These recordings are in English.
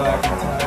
black and.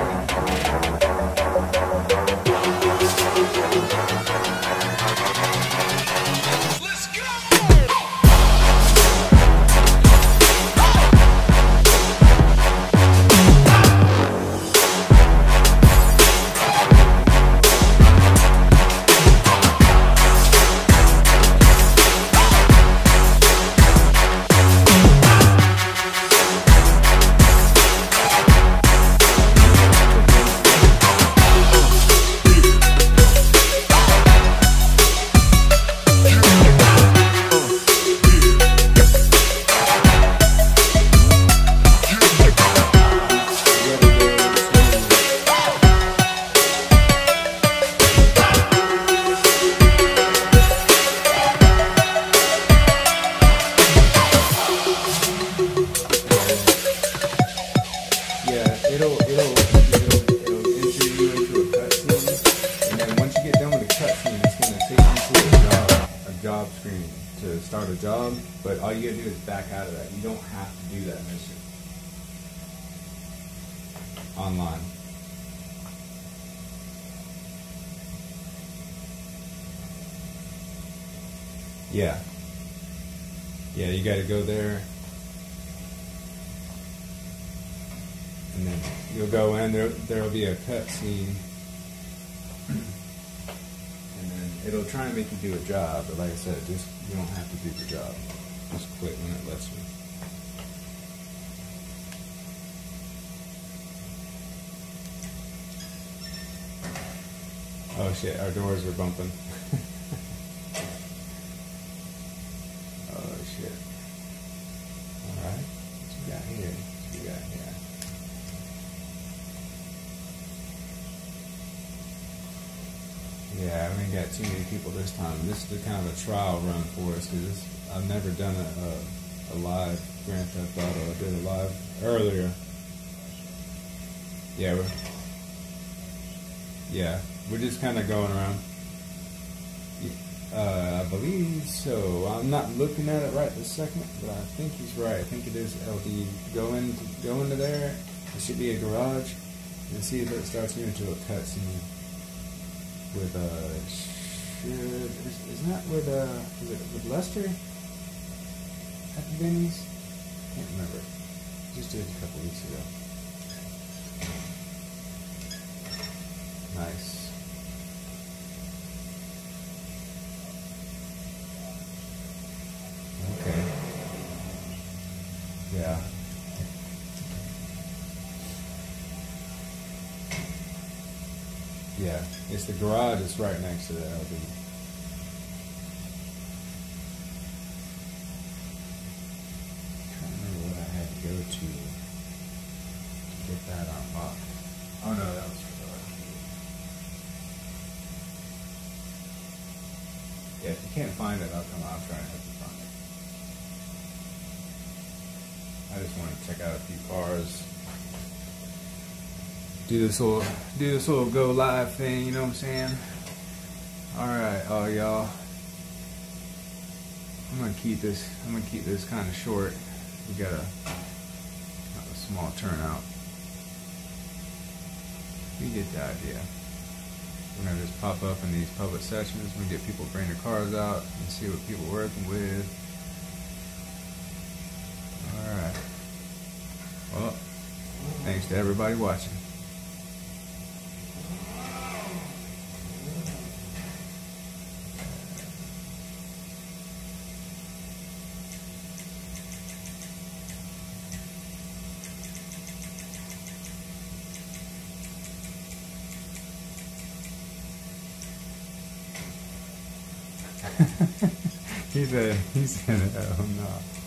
But all you gotta do is back out of that. You don't have to do that mission online. Yeah. Yeah, you gotta go there. And then you'll go in, there there'll be a cutscene. And then it'll try and make you do a job, but like I said, just you don't have to do the job. Just quit when it lets you. Oh shit, our doors are bumping. oh shit. Alright, what you got here? What you got here? Yeah, we ain't got too many people this time. This is the kind of a trial run for us because I've never done a, a, a live Grand Theft Auto. I did a live earlier. Yeah, we're, yeah, we're just kind of going around. Uh, I believe so. I'm not looking at it right this second, but I think he's right. I think it is LD. Go into go into there. It should be a garage, and see if it starts you into a cutscene with uh should is, isn't that with uh is it with Lester at the Denny's? Can't remember. Just did it a couple weeks ago. Nice. Okay. Yeah. Yeah, it's the garage that's right next to the LD. Trying to remember what I had to go to to get that unlocked. Oh no, that was for the. Yeah, if you can't find it, I'll come. I'll try and help you find it. I just want to check out a few cars do this little do this little go live thing, you know what I'm saying? Alright, oh y'all. I'm gonna keep this I'm gonna keep this kinda short. We got a, a small turnout. You get the idea. We're gonna just pop up in these public sessions, we get people bring their cars out and see what people are working with. Alright. Well, thanks to everybody watching. he said, he said, oh no.